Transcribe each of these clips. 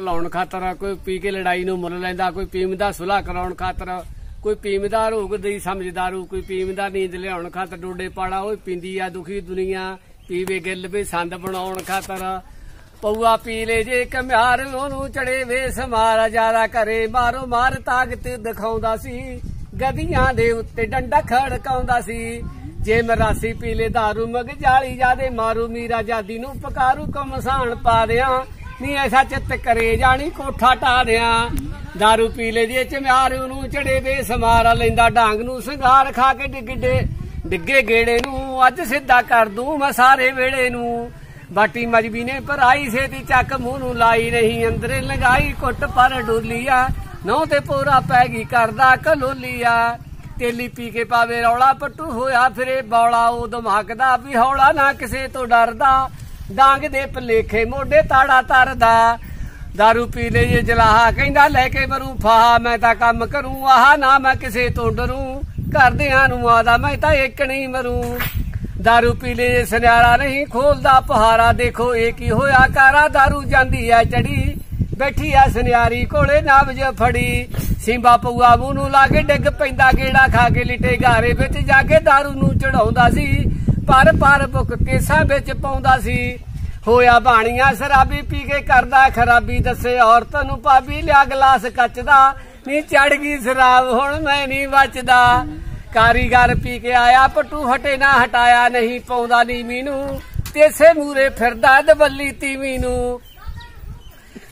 ਭੁਲਾਉਣ ਖਾਤਰ, ਕੋਈ ਪੀ ਕੇ ਲੜਾਈ ਨੂੰ ਮੁੱਲ ਲੈਂਦਾ, ਕੋਈ ਪੀਂਦਾ ਸੁਲਾ ਕਰਾਉਣ ਖਾਤਰ, ਕੋਈ ਪੀਂਦਾ ਰੋਗ ਦੀ ਸਮਝਦਾਰੂ ਕੋਈ ਪੀਂਦਾ ਨੀਂਦ ਲਿਆਉਣ ਖਾਤਰ ਡੋਡੇ ਪਾੜਾ ਉਹ ਪੀਂਦੀ ਆ ਦੁਖੀ ਦੁਨੀਆ, ਪੀਵੇ ਗਿੱਲ ਵੀ ਸੰਦ ਬਣਾਉਣ ਖਾਤਰ। ਪਊਆ ਪੀ ਲੈ ਜੇ ਕਮਿਆਰ, ਉਹਨੂੰ ਚੜੇ ਵੇ ਸਮਾਰਾ ਜਾਰਾ ਕਰੇ ਮਾਰੋ ਮਾਰ, ਤਾਕਤ ਦਿਖਾਉਂਦਾ ਸੀ। ਗਦੀਆਂ ਦੇ ਉੱਤੇ ਡੰਡਾ ਖੜਕਾਉਂਦਾ ਸੀ। ਜੇ ਮਰਾਸੀ ਪੀ ਲੈ दारू ਮਗ ਜਾਲੀ ਜਾਦੇ ਮਾਰੂ ਮੀਰਾ, ਜਾਦੀ ਨੂੰ ਪਕਾਰੂ ਕਮਸਾਨ ਪਾ ਦਿਆਂ। ਨੀ ਐਸਾ ਚਿੱਤ ਕਰੇ ਜਾਣੀ ਕੋਠਾ ਢਾ दारू ਪੀ ਲੈ ਜੇ ਚਮਿਆਰ ਉਹਨੂੰ ਚੜੇ ਵੇ, ਸਮਾਰਾ ਲੈਂਦਾ ਡਾਂਗ ਨੂੰ ਸੰਘਾਰ ਖਾ ਕੇ ਡਿੱਗੇ ਡਿੱਗੇ ਗੇੜੇ ਨੂੰ ਅੱਜ ਸਿੱਧਾ ਕਰ ਦੂੰ ਮੈਂ ਸਾਰੇ ਵੇੜੇ ਨੂੰ। ਬਾਟੀ ਮਜਬੀ ਨੇ ਭਰਾਈ ਸੇਤੀ ਚੱਕ ਮੂੰਹ ਨੂੰ ਲਾਈ ਨਹੀਂ ਅੰਦਰੇ ਲਗਾਈ ਕੁੱਟ ਪਰ ਡੋਲੀਆ। ਨੌ ਤੇ ਪੂਰਾ ਪੈ ਗਈ ਕਰਦਾ ਕਲੋਲੀਆ। ਤੇਲੀ ਪੀ ਕੇ ਪਾਵੇ ਰੌਲਾ, ਪੱਟੂ ਹੋਇਆ ਫਿਰੇ ਬੌਲਾ, ਉਹ ਧਮਾਕਦਾ ਵੀ ਹੌਲਾ ਨਾ ਕਿਸੇ ਤੋਂ ਡਰਦਾ। ਡਾਂਗ ਦੇ ਭਲੇਖੇ ਮੋਢੇ ਤਾੜਾ ਤਰਦਾ दारू ਪੀ ਲੈ ਜੇ ਜਲਾਹਾ ਕਹਿੰਦਾ ਲੈ ਕੇ ਮਰੂ ਫਾਹਾ ਮੈਂ ਤਾਂ ਕੰਮ ਕਰੂੰ ਆਹ ਨਾ ਮੈਂ ਕਿਸੇ ਤੋਂ ਡਰੂ ਘਰਦਿਆਂ ਨੂੰ ਆਦਾ ਮੈਂ ਤਾਂ ਇੱਕ ਨਹੀਂ ਮਰੂ दारू ਪੀ ਲੈ ਜੇ ਸੁਨਿਆਰਾ ਨਹੀਂ ਖੋਲਦਾ ਪਹਾਰਾ ਦੇਖੋ ਇਹ ਕੀ ਹੋਇਆ ਕਾਰਾ दारू ਜਾਂਦੀ ਐ ਚੜੀ ਬੈਠੀ ਐ ਸੁਨਿਆਰੀ ਕੋਲੇ ਨਾਬਜ ਫੜੀ ਸਿੰਬਾ ਪਊਆ ਮੂੰਹ ਨੂੰ ਲਾ ਕੇ ਡਿੱਗ ਪੈਂਦਾ ਗੇੜਾ ਖਾ ਕੇ ਲਿਟੇ ਘਾਰੇ ਵਿੱਚ ਜਾ ਕੇ दारू ਨੂੰ ਚੜਾਉਂਦਾ ਸੀ ਪਰ ਪਰ ਭੁੱਕ ਕੇਸਾਂ ਵਿੱਚ ਪਾਉਂਦਾ ਸੀ। ਹੋਇਆ ਬਾਣੀਆਂ ਸ਼ਰਾਬੀ ਪੀ ਕੇ ਕਰਦਾ, ਖਰਾਬੀ ਦੱਸੇ ਔਰਤ ਨੂੰ ਭਾਬੀ ਲਿਆ ਗਲਾਸ ਕੱਚ ਦਾ ਨੀ ਚੜ ਗਈ ਸ਼ਰਾਬ, ਹੁਣ ਮੈਂ ਨਹੀਂ ਬਚਦਾ। ਕਾਰੀਗਰ ਪੀ ਕੇ ਆਇਆ, ਪਟੂ ਹਟੇ ਨਾ ਹਟਾਇਆ, ਨਹੀਂ ਪਾਉਂਦਾ ਨੀ ਮੀਨੂੰ। ਤੇਸੇ ਮੂਰੇ ਫਿਰਦਾ ਦਬੱਲੀ ਤੀਵੀ ਨੂੰ।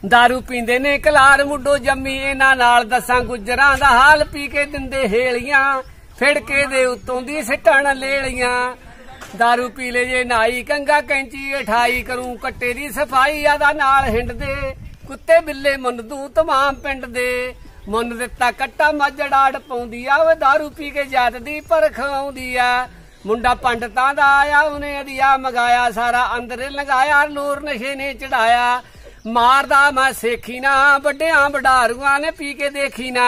दारू ਪੀਂਦੇ ਨੇ ਕਲਾਰ ਮੁੱਢੋ ਜੰਮੀ, ਇਹਨਾਂ ਨਾਲ ਦਸਾਂ ਗੁਜਰਾਂ ਦਾ ਹਾਲ। ਪੀ ਕੇ ਦਿੰਦੇ ਹੇਲੀਆਂ, ਫਿੜਕੇ ਦੇ ਉਤੋਂ ਦੀ ਸਿੱਟਣ ਲੇਲੀਆਂ। दारू ਪੀ ਲੈ ਜੇ ਨਾਈ ਕੰਗਾ ਕੈਂਚੀ ਉਠਾਈ ਕਰੂੰ ਕੱਟੇ ਦੀ ਸਫਾਈ ਆਦਾ ਨਾਲ ਹਿੰਡਦੇ ਕੁੱਤੇ ਬਿੱਲੇ ਮੁੰਨ ਦੂ ਤਮਾਮ ਪਿੰਡ ਦੇ ਮੁੰਨ ਦਿੱਤਾ ਕੱਟਾ ਮੱਜੜਾੜ ਪਾਉਂਦੀ ਆ ਉਹ दारू ਪੀ ਕੇ ਜਾਤ ਦੀ ਪਰਖ ਆਉਂਦੀ ਆ ਮੁੰਡਾ ਪੰਡਤਾਂ ਦਾ ਆਇਆ ਉਹਨੇ ਅਧਿਆ ਮਗਾਇਆ ਸਾਰਾ ਅੰਦਰ ਲਗਾਇਆ ਨੂਰ ਨਸ਼ੇ ਨੇ ਚੜਾਇਆ ਮਾਰਦਾ ਮੈਂ ਸੇਖੀ ਨਾ ਵੱਡਿਆਂ ਵਡਾਰੂਆਂ ਨੇ ਪੀ ਕੇ ਦੇਖੀ ਨਾ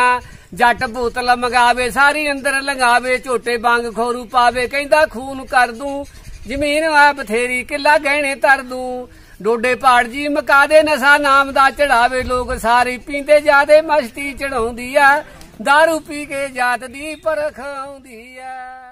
ਜੱਟ ਬੋਤਲ ਮੰਗਾਵੇ, ਸਾਰੀ ਅੰਦਰ ਲੰਗਾਵੇ ਝੋਟੇ ਬੰਗ ਖੋਰੂ ਪਾਵੇ, ਕਹਿੰਦਾ ਖੂਨ ਕਰ ਦੂੰ, ਜ਼ਮੀਨ ਆ ਬਥੇਰੀ, ਕਿੱਲਾ ਗਹਿਣੇ ਤਰ ਦੂੰ। ਡੋਡੇ ਪਾੜ ਜੀ ਮਕਾ ਦੇ ਨਸ਼ਾ, ਨਾਮ ਦਾ ਚੜਾਵੇ, ਲੋਕ ਸਾਰੇ ਪੀਂਦੇ ਜਾਦੇ, ਮਸਤੀ ਚੜਾਉਂਦੀ ਆ दारू ਪੀ ਕੇ ਜਾਤ ਦੀ ਪਰਖ ਆਉਂਦੀ ਆ।